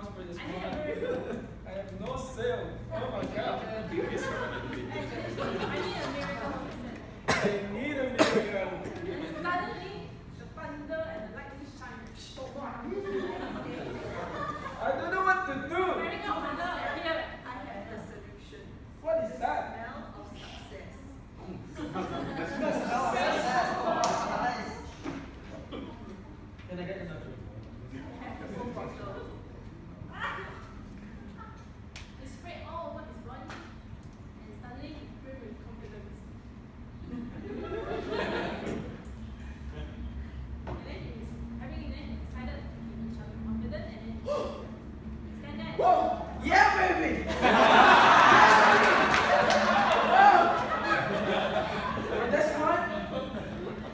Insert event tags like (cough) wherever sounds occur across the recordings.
Eu for this one. I have no sale. Oh my god. Whoa, yeah, baby. (laughs) This one,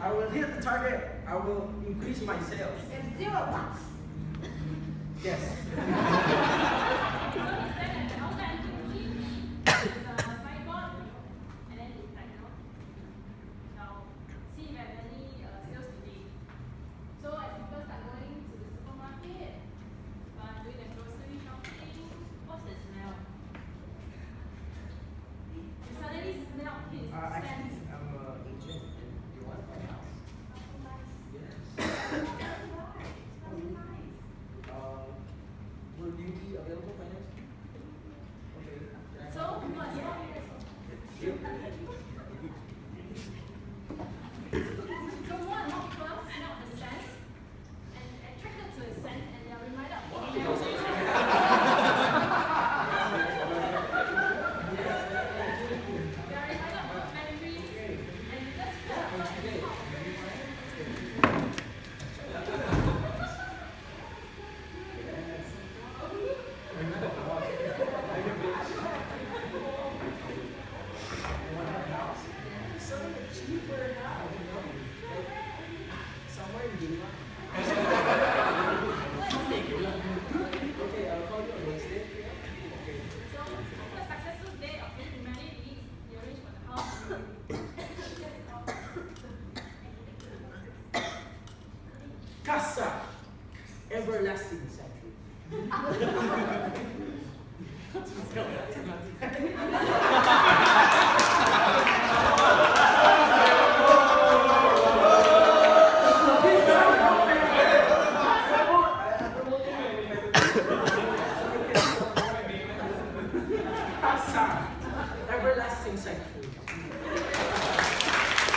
I will hit the target. I will increase my sales. It's zero bucks. Yes. (laughs) Uh, Casa. Everlasting sanctuary. Casa. Everlasting sanctuary.